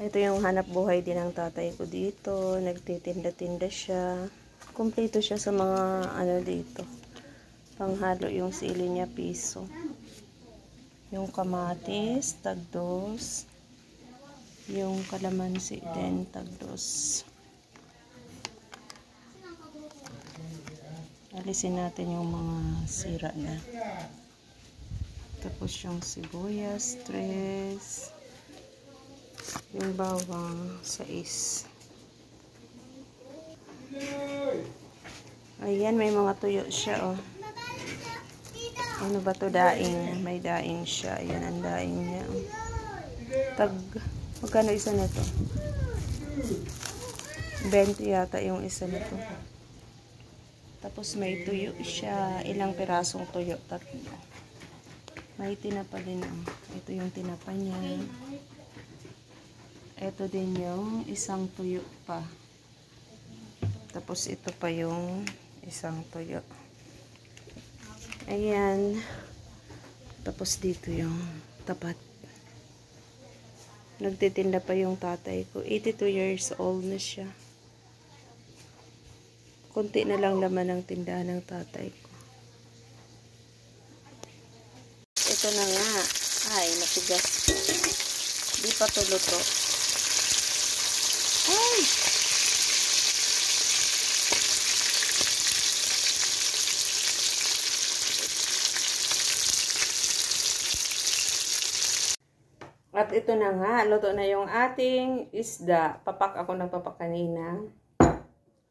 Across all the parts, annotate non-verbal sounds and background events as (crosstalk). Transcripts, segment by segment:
Ito yung hanap buhay din ng tatay ko dito. Nagtitinda-tinda siya. Kompleto siya sa mga ano dito. Panghalo yung sili niya piso. Yung kamatis, tagdos. Yung kalamansi din, tagdos. Alisin natin yung mga sira na. Tapos yung sibuyas, tres. Yung bawang, sais. Ayan, may mga tuyo siya, oh. Ano ba to daing? May daing siya. Ayan ang daing niya. oh. Tag, magkano isa na to? 20 yata yung isa na to. Tapos may tuyo siya. Ilang pirasong tuyo? Tatlo. May tinapa din. Oh. Ito yung tinapa niya. Ito din yung isang tuyo pa. Tapos ito pa yung isang tuyo. Ayan. Tapos dito yung tapat. Nagtitinda pa yung tatay ko. 82 years old na siya. Kunti na lang laman ng tindahan ng tatay ko. Ito na nga. Ay, matigas. Di pa to. Ay! At ito na nga, luto na yung ating isda. Papak ako ng papak kanina.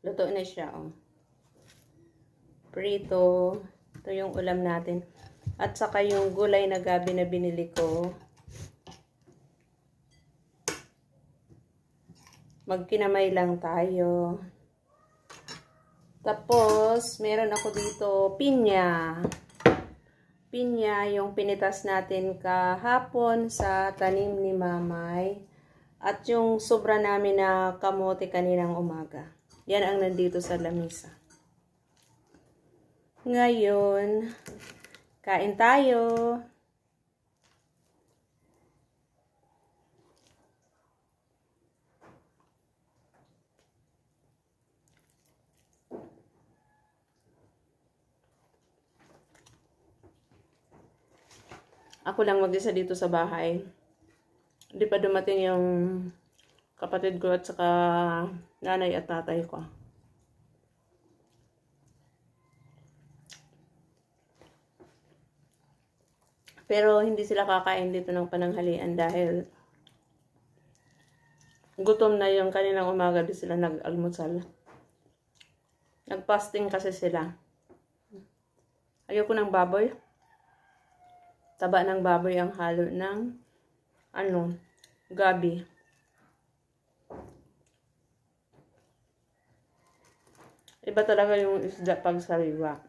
Luto na siya, oh. Prito. Ito yung ulam natin. At saka yung gulay na gabi na binili ko. Magkinamay lang tayo. Tapos, meron ako dito pinya. Pinya, yung pinitas natin kahapon sa tanim ni Mamay. At yung sobra namin na kamote kaninang umaga. Yan ang nandito sa lamisa. Ngayon, kain tayo. Ako lang mag-isa dito sa bahay. Hindi pa dumating yung kapatid ko at saka nanay at tatay ko. Pero hindi sila kakain dito ng pananghalian dahil gutom na yung kanilang umaga di sila nag-almusal. Nag-fasting kasi sila. Ayoko ng baboy. Taba ng baboy ang halo ng ano, gabi. Iba talaga yung isda pag sariwa.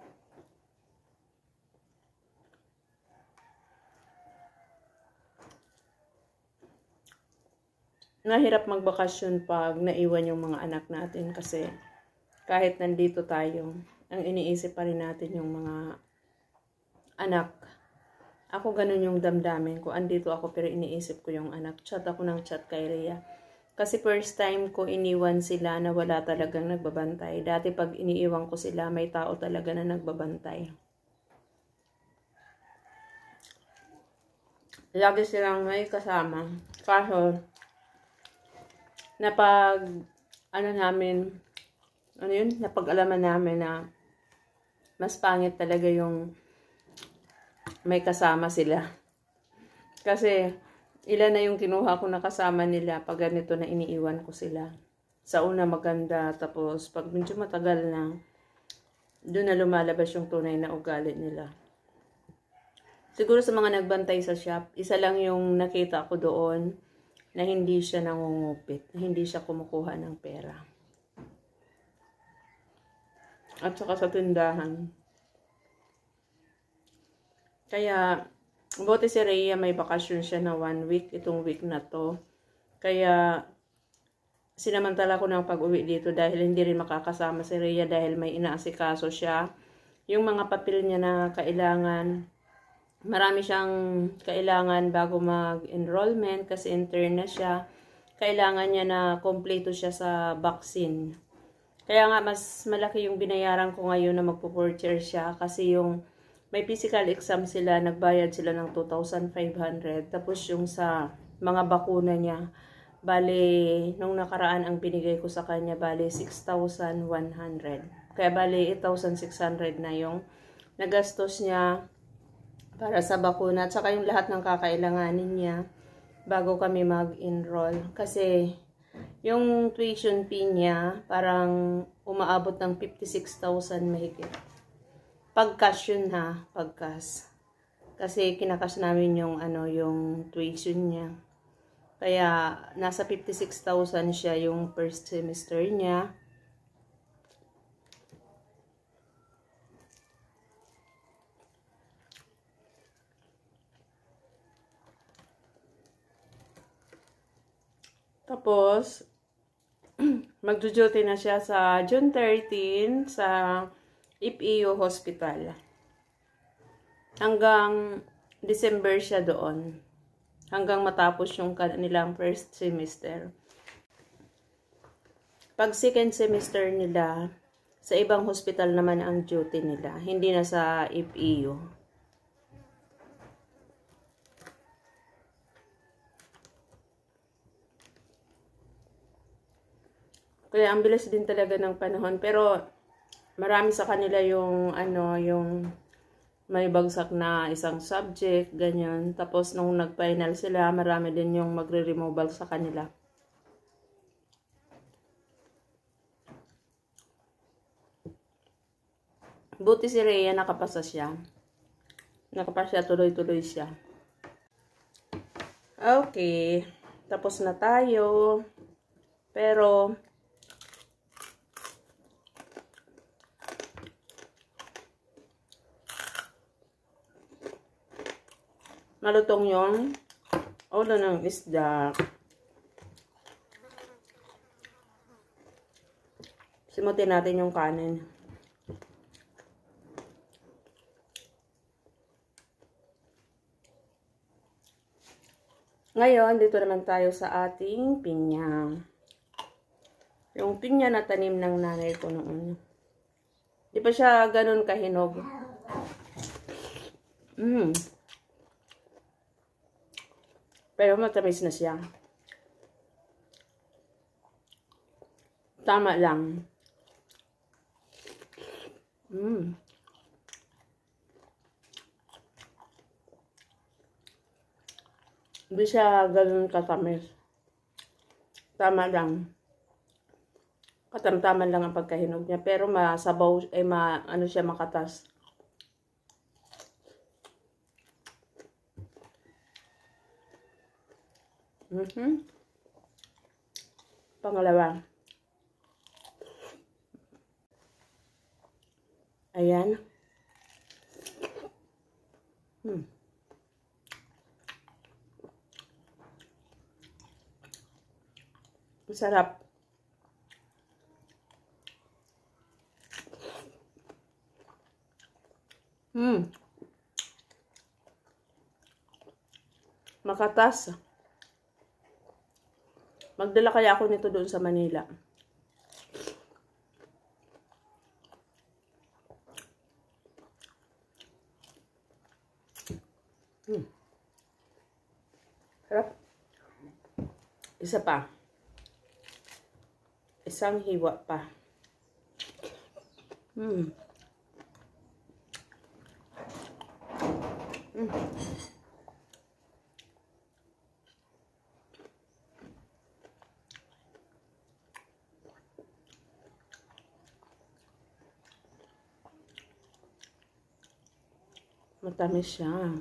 Nahirap magbakasyon pag naiwan yung mga anak natin kasi kahit nandito tayo, ang iniisip pa rin natin yung mga anak. Ako ganun yung damdamin ko. Andito ako pero iniisip ko yung anak. Chat ako ng chat kay Rhea. Kasi first time ko iniwan sila na wala talagang nagbabantay. Dati pag iniiwan ko sila, may tao talaga na nagbabantay. Lagi silang may kasama. Kaso, napag, ano namin, ano yun, napag-alaman namin na mas pangit talaga yung may kasama sila. Kasi, ilan na yung kinuha ko na kasama nila pag ganito na iniiwan ko sila. Sa una maganda, tapos pag medyo matagal na, doon na lumalabas yung tunay na ugali nila. Siguro sa mga nagbantay sa shop, isa lang yung nakita ko doon na hindi siya nangungupit, na hindi siya kumukuha ng pera. At saka sa tindahan. Kaya, buti si Rhea may bakasyon siya na one week, itong week na to. Kaya, sinamantala ko ng pag-uwi dito dahil hindi rin makakasama si Rhea dahil may inaasikaso siya. Yung mga papel niya na kailangan, marami siyang kailangan bago mag-enrollment kasi intern na siya. kailangan niya na kompleto siya sa vaccine. Kaya nga, mas malaki yung binayaran ko ngayon na magpo-purchase siya kasi yung may physical exam sila, nagbayad sila ng 2,500. Tapos yung sa mga bakuna niya, bali, nung nakaraan ang binigay ko sa kanya, bali 6,100. Kaya bali 8,600 na yung nagastos niya para sa bakuna at saka yung lahat ng kakailanganin niya bago kami mag-enroll. Kasi yung tuition fee niya parang umaabot ng 56,000 mahigit. Pag-cash yun ha, pag-cash. Kasi kinakas namin yung ano yung tuition niya. Kaya nasa 56,000 siya yung first semester niya. Tapos, (clears throat) magjo-duty na siya sa June 13 sa IPEO Hospital. Hanggang December siya doon. Hanggang matapos yung kanilang first semester. Pag second semester nila, sa ibang hospital naman ang duty nila. Hindi na sa IPEO. Kaya ang bilis din talaga ng panahon. Pero marami sa kanila yung ano, yung may bagsak na isang subject, ganyan. Tapos nung nag-final sila, marami din yung magre-removal sa kanila. Buti si Rhea nakapasa siya. Nakapasa tuloy-tuloy siya. Okay. Tapos na tayo. Pero, malutong yung ulo ng isda. Simutin natin yung kanin. Ngayon, dito naman tayo sa ating pinya. Yung pinya na tanim ng nanay ko noon. Di pa siya ganun kahinog. Mmm. Pero matamis na siya. Tama lang. Mm. Hindi siya ganun katamis. Tama lang. Katamtaman lang ang pagkahinog niya. Pero masabaw, eh, ma, ano siya makatas. Mm-hmm. Pangalawa. Ayan. Hmm. Masarap. Hmm. Makatas. Magdala kaya ako nito doon sa Manila. Hmm. Harap. Isa pa. Isang hiwa pa. Hmm. Hmm. Matamis siya.